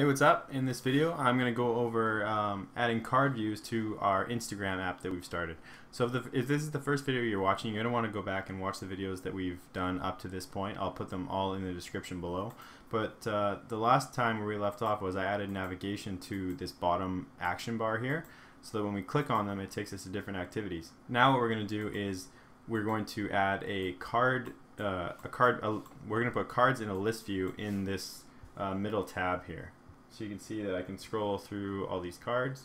Hey, what's up? In this video, I'm going to go over um, adding card views to our Instagram app that we've started. So if, the, if, this is the first video you're watching, you're going to want to go back and watch the videos that we've done up to this point. I'll put them all in the description below. But uh, the last time where we left off was I added navigation to this bottom action bar here so that when we click on them, it takes us to different activities. Now what we're going to do is we're going to add a card, uh, a card. A, we're going to put cards in a list view in this uh, middle tab here. So you can see that I can scroll through all these cards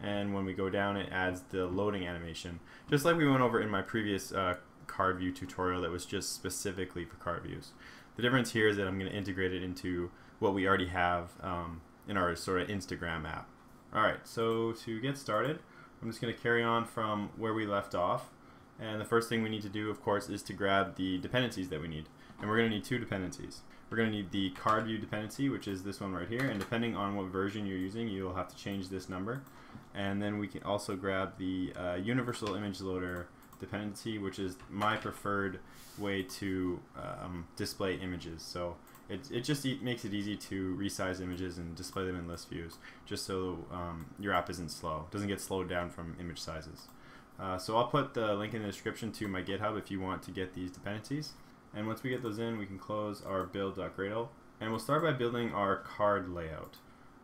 and when we go down it adds the loading animation just like we went over in my previous uh, card view tutorial that was just specifically for card views. The difference here is that I'm going to integrate it into what we already have um, in our sort of Instagram app. Alright, so to get started I'm just going to carry on from where we left off and the first thing we need to do of course is to grab the dependencies that we need and we're going to need two dependencies. We're going to need the card view dependency, which is this one right here, and depending on what version you're using, you'll have to change this number. And then we can also grab the uh, universal image loader dependency, which is my preferred way to um, display images. So it, it just e makes it easy to resize images and display them in list views, just so um, your app isn't slow, doesn't get slowed down from image sizes. Uh, so I'll put the link in the description to my GitHub if you want to get these dependencies. And once we get those in, we can close our build.gradle. And we'll start by building our card layout.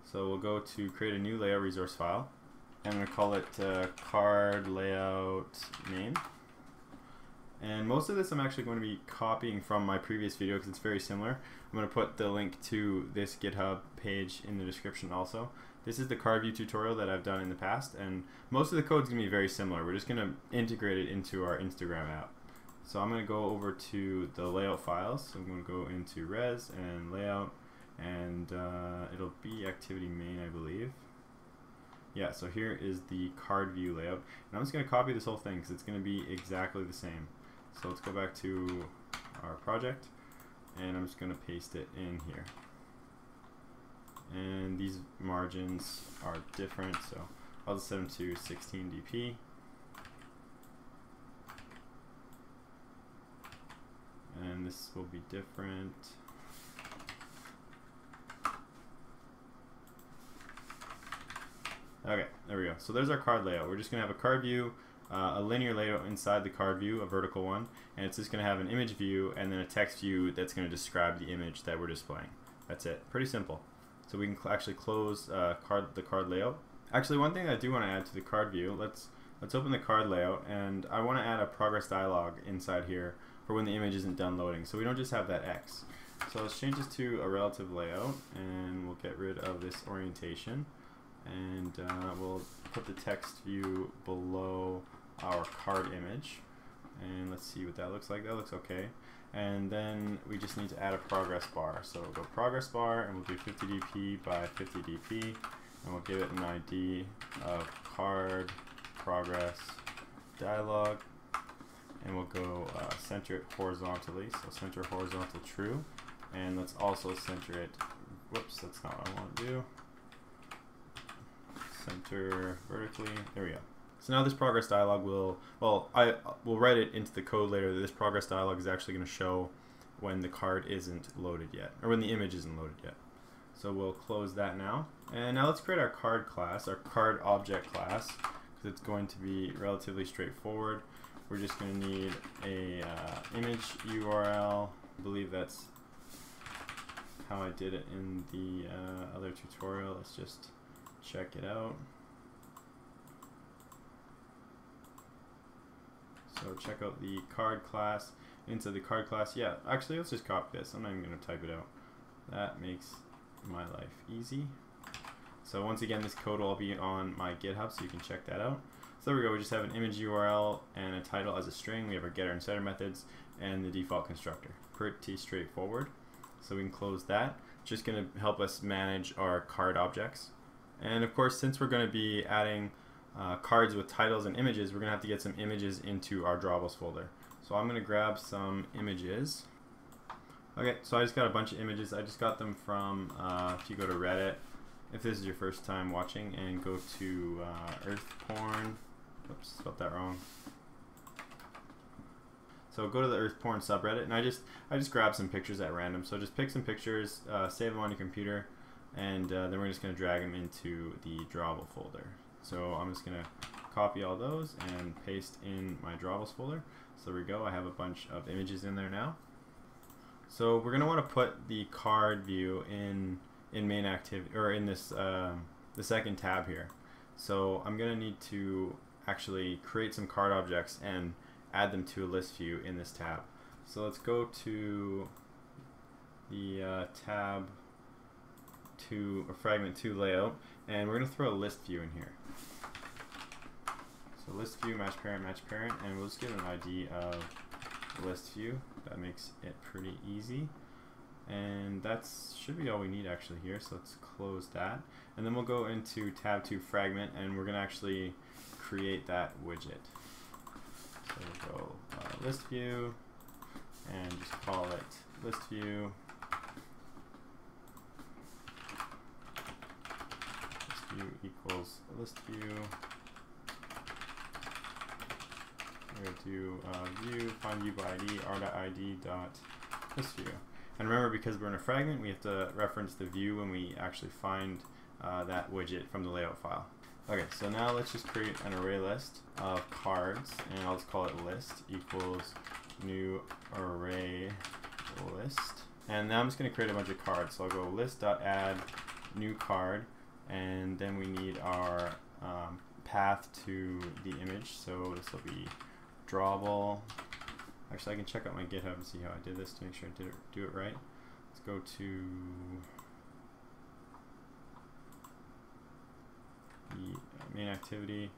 So we'll go to create a new layout resource file. And we'll call it uh, card layout name. And most of this I'm actually going to be copying from my previous video because it's very similar. I'm going to put the link to this GitHub page in the description also. This is the card view tutorial that I've done in the past and most of the code is going to be very similar. We're just going to integrate it into our Instagram app. So I'm going to go over to the layout files. So I'm going to go into res and layout and uh, it'll be activity main I believe. Yeah, so here is the card view layout. And I'm just going to copy this whole thing because it's going to be exactly the same. So let's go back to our project and I'm just going to paste it in here. And these margins are different, so I'll just set them to 16 dp. and this will be different. Okay, there we go. So there's our card layout. We're just going to have a card view, uh, a linear layout inside the card view, a vertical one, and it's just going to have an image view and then a text view that's going to describe the image that we're displaying. That's it. Pretty simple. So we can cl actually close uh, card the card layout. Actually, one thing I do want to add to the card view, let's let's open the card layout, and I want to add a progress dialog inside here for when the image isn't done loading. So we don't just have that X. So let's change this to a relative layout and we'll get rid of this orientation and uh, we'll put the text view below our card image and let's see what that looks like. That looks okay. And then we just need to add a progress bar. So we'll go progress bar and we'll do 50 dp by 50 dp and we'll give it an ID of card progress dialog and we'll go uh, center it horizontally. So center horizontal true and let's also center it whoops that's not what I want to do. Center vertically there we go. So now this progress dialog will well I will write it into the code later this progress dialog is actually going to show when the card isn't loaded yet or when the image isn't loaded yet. So we'll close that now. And now let's create our card class our card object class because it's going to be relatively straightforward we're just going to need a uh, image URL. I believe that's how I did it in the uh, other tutorial. Let's just check it out. So check out the card class into the card class. Yeah, actually, let's just copy this. I'm not even going to type it out. That makes my life easy. So once again, this code will all be on my GitHub, so you can check that out. So there we go, we just have an image URL and a title as a string. We have our getter and setter methods and the default constructor. Pretty straightforward. So we can close that. Just going to help us manage our card objects. And of course, since we're going to be adding uh, cards with titles and images, we're going to have to get some images into our drawables folder. So I'm going to grab some images. Okay, so I just got a bunch of images. I just got them from, uh, if you go to Reddit, if this is your first time watching, and go to uh, Earth Porn Oops, spelled that wrong. So go to the Earth Porn subreddit, and I just I just grab some pictures at random. So just pick some pictures, uh, save them on your computer, and uh, then we're just going to drag them into the drawable folder. So I'm just going to copy all those and paste in my drawables folder. So there we go, I have a bunch of images in there now. So we're going to want to put the card view in in main activity or in this um, the second tab here. So I'm going to need to actually create some card objects and add them to a list view in this tab. So let's go to the uh, tab to a fragment 2 layout and we're going to throw a list view in here. So list view match parent match parent and we'll just give an ID of list view. That makes it pretty easy. And that should be all we need actually here. So let's close that. And then we'll go into tab 2 fragment and we're going to actually create that widget. So we'll go uh, list view and just call it list view. List view equals list view. We're going to do uh, view, find view by ID, r.id dot list view. And remember, because we're in a fragment, we have to reference the view when we actually find uh, that widget from the layout file. Okay, so now let's just create an array list of cards, and I'll just call it list equals new array list. And now I'm just going to create a bunch of cards. So I'll go list.add new card, and then we need our um, path to the image. So this will be drawable. Actually, I can check out my GitHub and see how I did this to make sure I did it, do it right. Let's go to the main activity,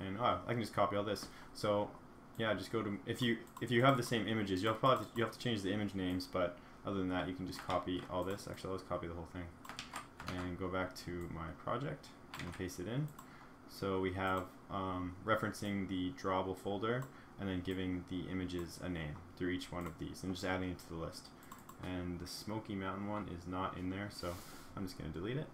and oh, I can just copy all this. So yeah, just go to if you if you have the same images, you'll probably you have to change the image names, but other than that, you can just copy all this. Actually, let's copy the whole thing and go back to my project and paste it in. So we have um, referencing the drawable folder and then giving the images a name through each one of these and just adding it to the list. And the Smoky Mountain one is not in there, so I'm just going to delete it.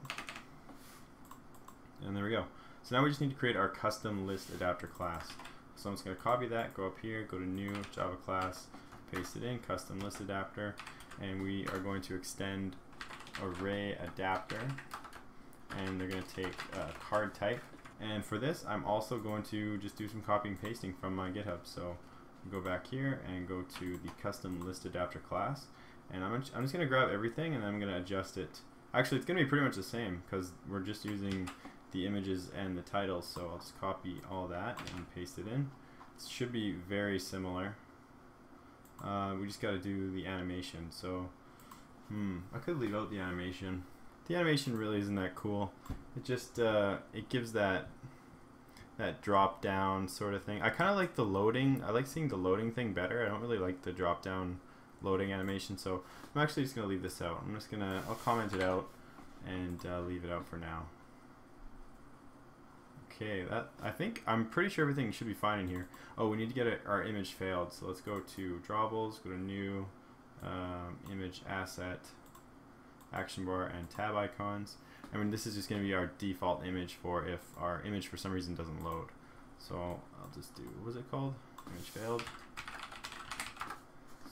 And there we go. So now we just need to create our custom list adapter class. So I'm just going to copy that, go up here, go to new Java class, paste it in, custom list adapter, and we are going to extend array adapter, and they're going to take a card type. And for this, I'm also going to just do some copying and pasting from my GitHub. So go back here and go to the custom list adapter class, and I'm, I'm just going to grab everything and I'm going to adjust it. Actually, it's going to be pretty much the same because we're just using the images and the titles. So I'll just copy all that and paste it in. It should be very similar. Uh, we just got to do the animation. So, hmm, I could leave out the animation. The animation really isn't that cool. It just uh, it gives that that drop down sort of thing. I kind of like the loading. I like seeing the loading thing better. I don't really like the drop down loading animation. So I'm actually just gonna leave this out. I'm just gonna I'll comment it out and uh, leave it out for now. Okay, that I think I'm pretty sure everything should be fine in here. Oh, we need to get a, our image failed. So let's go to drawables, go to new um, image asset, action bar, and tab icons. I mean, this is just going to be our default image for if our image for some reason doesn't load. So I'll just do, what was it called? Image failed.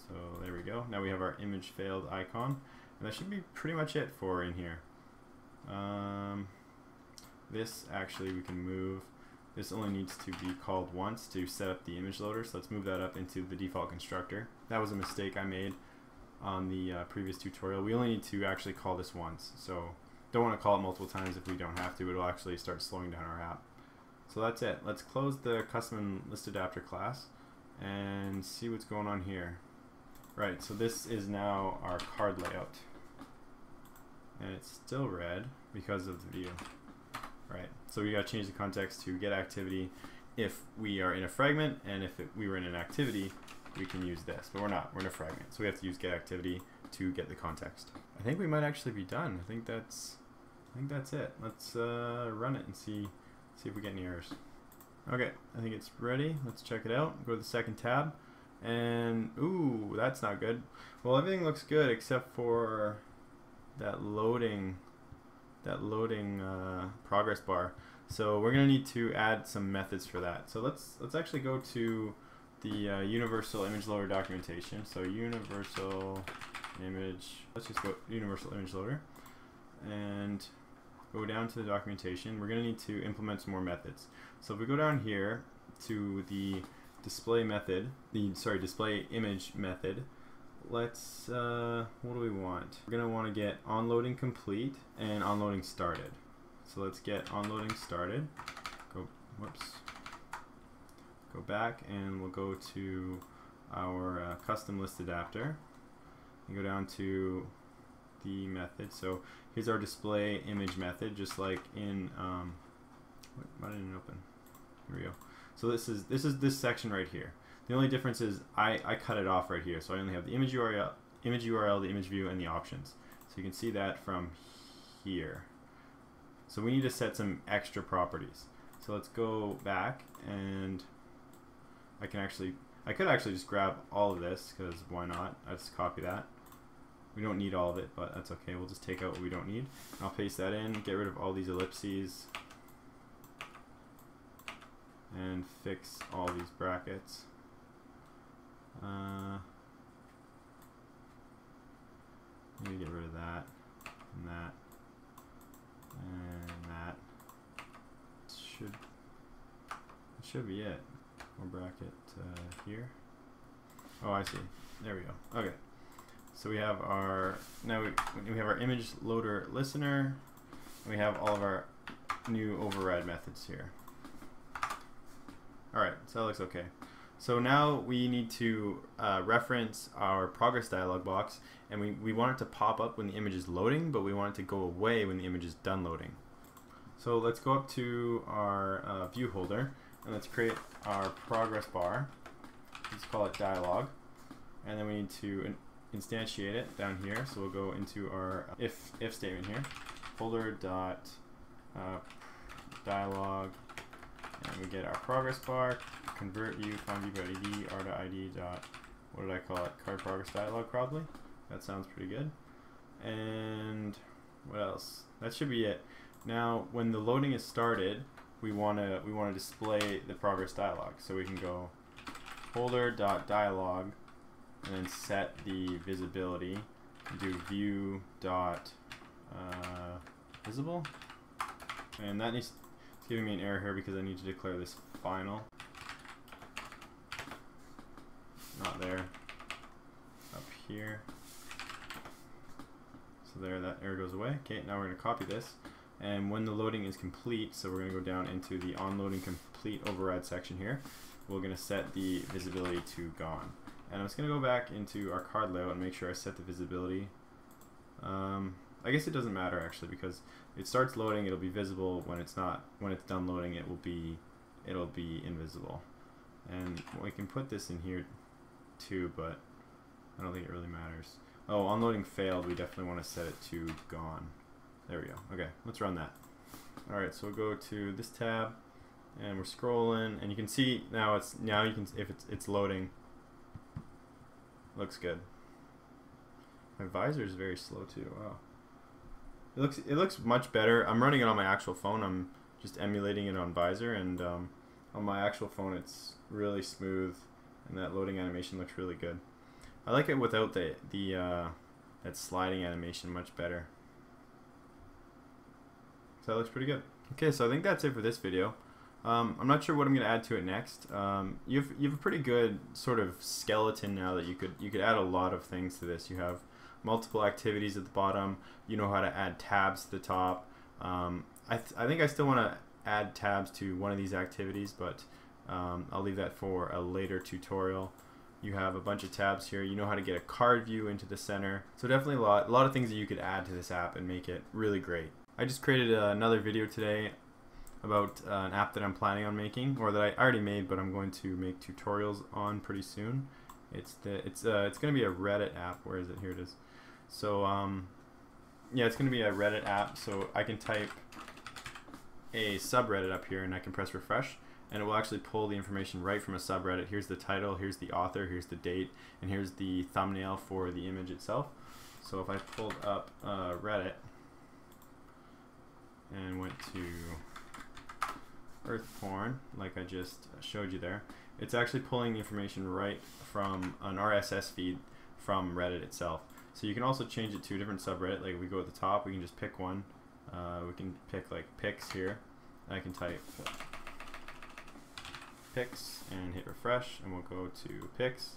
So there we go. Now we have our image failed icon. And that should be pretty much it for in here. Um, this actually we can move. This only needs to be called once to set up the image loader. So let's move that up into the default constructor. That was a mistake I made on the uh, previous tutorial. We only need to actually call this once. So don't want to call it multiple times if we don't have to. It'll actually start slowing down our app. So that's it. Let's close the custom list adapter class and see what's going on here. Right, so this is now our card layout. And it's still red because of the view. Right, so we got to change the context to get activity if we are in a fragment, and if it, we were in an activity, we can use this. But we're not, we're in a fragment. So we have to use get activity to get the context. I think we might actually be done. I think that's, I think that's it. Let's uh, run it and see, see if we get any errors. Okay, I think it's ready. Let's check it out. Go to the second tab. And, ooh, that's not good. Well, everything looks good except for that loading that loading uh, progress bar. So we're gonna need to add some methods for that. So let's let's actually go to the uh, universal image loader documentation. So universal image, let's just go universal image loader. and go down to the documentation, we're going to need to implement some more methods. So if we go down here to the display method, the sorry display image method, let's uh, what do we want? We're going to want to get onloading complete and onloading started. So let's get onloading started. Go whoops. Go back and we'll go to our uh, custom list adapter and go down to the method. So here's our display image method, just like in um, why didn't it open? Here we go. So this is this is this section right here. The only difference is I, I cut it off right here, so I only have the image URL, image URL, the image view, and the options. So you can see that from here. So we need to set some extra properties. So let's go back and I can actually I could actually just grab all of this because why not? I just copy that. We don't need all of it, but that's okay. We'll just take out what we don't need. I'll paste that in, get rid of all these ellipses, and fix all these brackets. Uh, let me get rid of that, and that, and that. Should, should be it. Bracket uh, here. Oh, I see. There we go. Okay. So we have our now we, we have our image loader listener. we have all of our new override methods here. All right, so that looks okay. So now we need to uh, reference our progress dialog box, and we, we want it to pop up when the image is loading, but we want it to go away when the image is done loading. So let's go up to our uh, view holder, and let's create our progress bar. Let's call it dialog, and then we need to instantiate it down here. So we'll go into our if if statement here, holder dot uh, dialog, and we get our progress bar, convert view, conv r id dot what did I call it? Card progress dialog probably. That sounds pretty good. And what else? That should be it. Now, when the loading is started, we want to we want to display the progress dialog. So we can go holder dot dialog and then set the visibility do view dot uh, visible. And that needs it's giving me an error here because I need to declare this final. Not there. Up here. So there that error goes away. Okay now we're going to copy this and when the loading is complete so we're going to go down into the on loading complete override section here we're going to set the visibility to gone and I'm just going to go back into our card layout and make sure I set the visibility. Um, I guess it doesn't matter actually because it starts loading, it'll be visible. When it's not, when it's done loading, it will be, it'll be invisible. And we can put this in here too, but I don't think it really matters. Oh, onloading failed. We definitely want to set it to gone. There we go. Okay, let's run that. All right, so we'll go to this tab, and we're scrolling, and you can see now it's now you can if it's it's loading. Looks good. My Vysor is very slow too. Wow. It looks it looks much better. I'm running it on my actual phone. I'm just emulating it on Vysor, and um, on my actual phone, it's really smooth, and that loading animation looks really good. I like it without the the uh, that sliding animation much better. So that looks pretty good. Okay, so I think that's it for this video. Um, I'm not sure what I'm going to add to it next. Um, you have you have a pretty good sort of skeleton now that you could you could add a lot of things to this. You have multiple activities at the bottom. You know how to add tabs to the top. Um, I th I think I still want to add tabs to one of these activities, but um, I'll leave that for a later tutorial. You have a bunch of tabs here. You know how to get a card view into the center. So definitely a lot, a lot of things that you could add to this app and make it really great. I just created another video today about uh, an app that I'm planning on making, or that I already made, but I'm going to make tutorials on pretty soon. It's the it's uh, it's going to be a Reddit app. Where is it? Here it is. So um, yeah, it's going to be a Reddit app. So I can type a subreddit up here, and I can press refresh, and it will actually pull the information right from a subreddit. Here's the title, here's the author, here's the date, and here's the thumbnail for the image itself. So if I pulled up uh, Reddit and went to earth porn, like I just showed you there, it's actually pulling the information right from an RSS feed from Reddit itself. So you can also change it to a different subreddit. Like we go at the top, we can just pick one. Uh, we can pick like pics here. I can type pics and hit refresh, and we'll go to pics.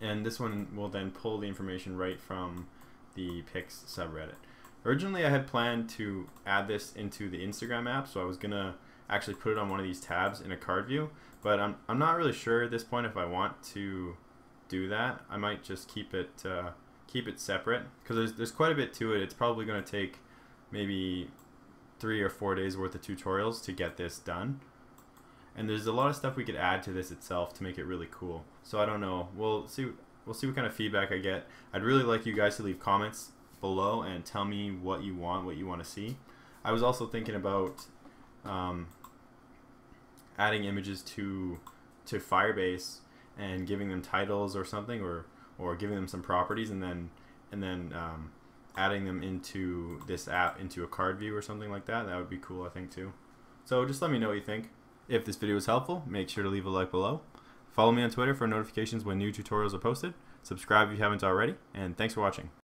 And this one will then pull the information right from the pics subreddit. Originally, I had planned to add this into the Instagram app, so I was gonna actually put it on one of these tabs in a card view, but I'm, I'm not really sure at this point if I want to do that. I might just keep it uh, keep it separate because there's, there's quite a bit to it. It's probably going to take maybe three or four days worth of tutorials to get this done. And there's a lot of stuff we could add to this itself to make it really cool. So I don't know. We'll see. We'll see what kind of feedback I get. I'd really like you guys to leave comments below and tell me what you want, what you want to see. I was also thinking about um, adding images to to Firebase and giving them titles or something, or or giving them some properties, and then and then um, adding them into this app into a card view or something like that. That would be cool, I think too. So just let me know what you think. If this video was helpful, make sure to leave a like below. Follow me on Twitter for notifications when new tutorials are posted. Subscribe if you haven't already, and thanks for watching.